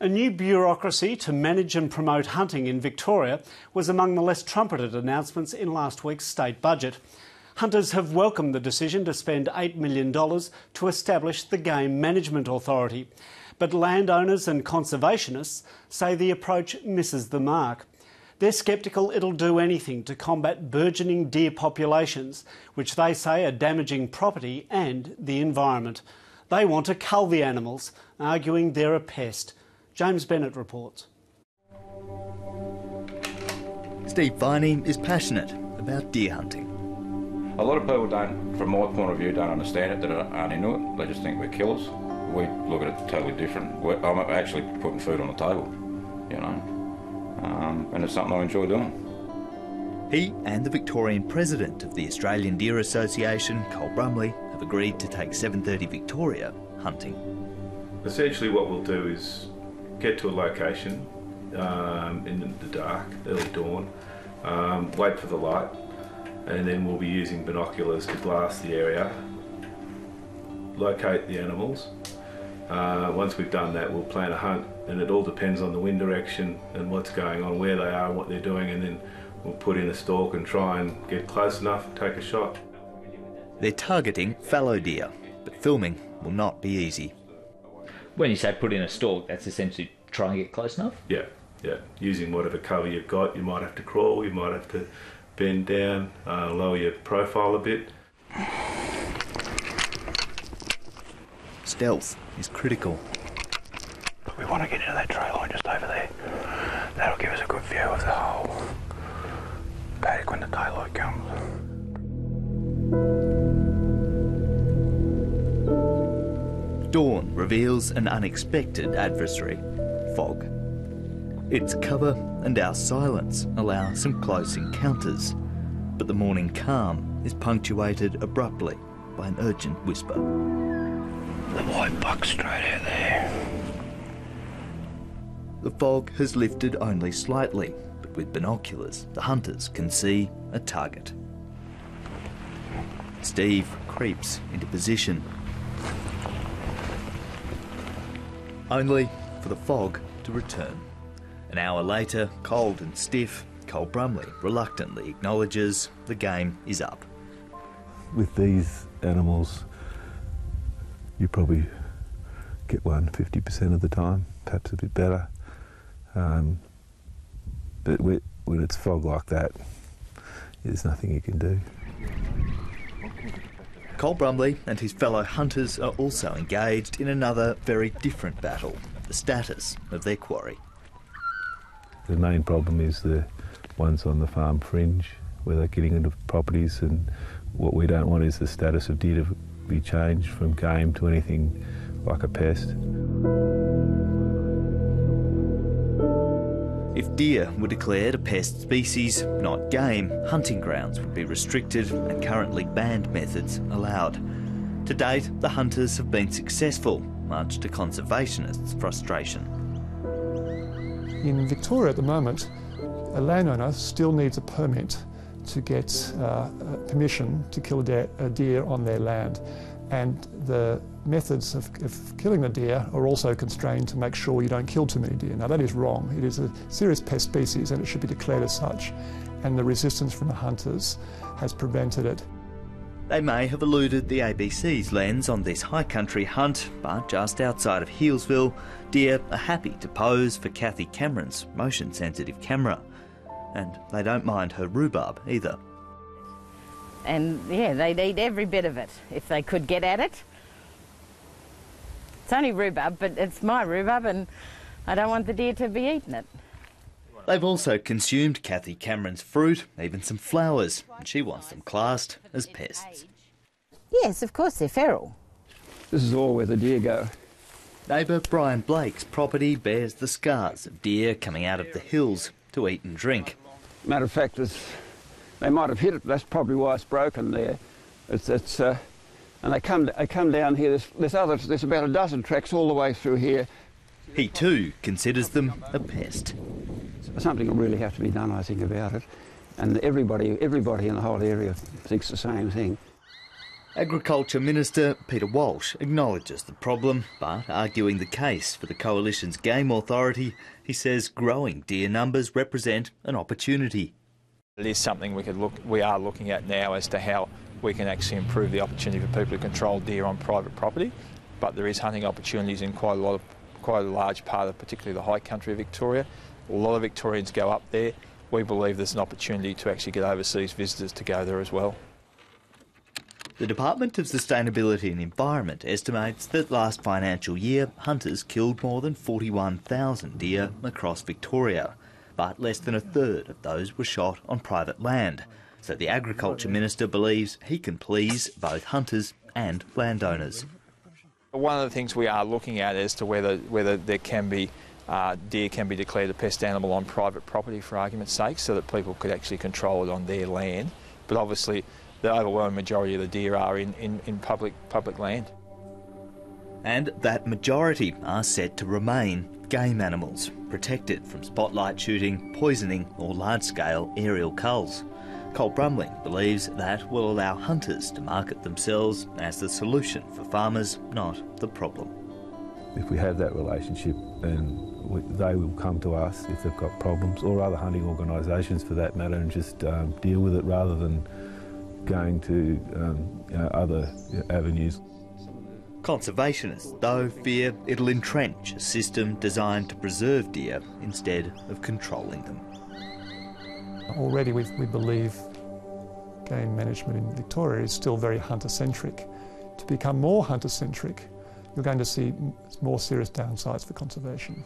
A new bureaucracy to manage and promote hunting in Victoria was among the less trumpeted announcements in last week's state budget. Hunters have welcomed the decision to spend $8 million to establish the Game Management Authority. But landowners and conservationists say the approach misses the mark. They're sceptical it'll do anything to combat burgeoning deer populations, which they say are damaging property and the environment. They want to cull the animals, arguing they're a pest. James Bennett reports. Steve Viney is passionate about deer hunting. A lot of people don't, from my point of view, don't understand it, that aren't into it. They just think we're killers. We look at it totally different. I'm actually putting food on the table, you know, um, and it's something I enjoy doing. He and the Victorian president of the Australian Deer Association, Col Brumley, have agreed to take 730 Victoria hunting. Essentially, what we'll do is get to a location um, in the dark, early dawn, um, wait for the light, and then we'll be using binoculars to glass the area, locate the animals. Uh, once we've done that, we'll plan a hunt, and it all depends on the wind direction and what's going on, where they are, what they're doing, and then we'll put in a stalk and try and get close enough and take a shot. They're targeting fallow deer, but filming will not be easy. When you say put in a stalk, that's essentially try and get close enough? Yeah, yeah. Using whatever cover you've got, you might have to crawl, you might have to bend down, uh, lower your profile a bit. Stealth is critical. We want to get into that tree line just over there. That'll give us a good view of the whole paddock when the daylight comes. Dawn reveals an unexpected adversary fog. Its cover and our silence allow some close encounters, but the morning calm is punctuated abruptly by an urgent whisper. The white buck straight out there. The fog has lifted only slightly, but with binoculars, the hunters can see a target. Steve creeps into position. Only for the fog to return. An hour later, cold and stiff, Col Brumley reluctantly acknowledges the game is up. With these animals, you probably get one 50% of the time, perhaps a bit better. Um, but when it's fog like that, there's nothing you can do. Col Brumley and his fellow hunters are also engaged in another very different battle the status of their quarry. The main problem is the ones on the farm fringe where they're getting into properties, and what we don't want is the status of deer to be changed from game to anything like a pest. If deer were declared a pest species, not game, hunting grounds would be restricted and currently banned methods allowed. To date, the hunters have been successful, much to conservationists' frustration. In Victoria at the moment, a landowner still needs a permit to get uh, permission to kill a deer, a deer on their land. And the methods of, of, killing the deer are also constrained to make sure you don't kill too many deer. Now that is wrong. It is a serious pest species and it should be declared as such. And the resistance from the hunters has prevented it. They may have eluded the ABC's lens on this high country hunt, but just outside of Healesville, deer are happy to pose for Kathy Cameron's motion sensitive camera. And they don't mind her rhubarb either. And yeah, they'd eat every bit of it if they could get at it. It's only rhubarb, but it's my rhubarb, and I don't want the deer to be eating it. They've also consumed Kathy Cameron's fruit, even some flowers, and she wants them classed as pests. Yes, of course, they're feral. This is all where the deer go. Neighbour Brian Blake's property bears the scars of deer coming out of the hills to eat and drink. Matter of fact, they might have hit it. That's probably why it's broken there. It's, it's uh, and they come they come down here. There's, there's others. There's about a dozen tracks all the way through here. He too considers them a pest. Something will really have to be done, I think, about it. And everybody, everybody in the whole area thinks the same thing. Agriculture Minister Peter Walsh acknowledges the problem, but arguing the case for the Coalition's Game Authority, he says growing deer numbers represent an opportunity. It is something we could look, we are looking at now as to how we can actually improve the opportunity for people to control deer on private property. But there is hunting opportunities in quite a lot of, quite a large part of particularly the high country of Victoria. A lot of Victorians go up there. We believe there's an opportunity to actually get overseas visitors to go there as well. The Department of Sustainability and Environment estimates that last financial year, hunters killed more than 41,000 deer across Victoria, but less than a third of those were shot on private land. So the Agriculture Minister believes he can please both hunters and landowners. One of the things we are looking at as to whether, whether there can be uh, deer can be declared a pest animal on private property for argument's sake so that people could actually control it on their land. But obviously the overwhelming majority of the deer are in, in, in public, public land. And that majority are set to remain game animals, protected from spotlight shooting, poisoning, or large scale aerial culls. Col Brumley believes that will allow hunters to market themselves as the solution for farmers, not the problem. If we have that relationship, then they will come to us if they've got problems, or other hunting organisations for that matter, and just um, deal with it rather than going to um, you know, other avenues. Conservationists, though, fear it'll entrench a system designed to preserve deer instead of controlling them. Already we, we believe game management in Victoria is still very hunter-centric. To become more hunter-centric, you're going to see more serious downsides for conservation.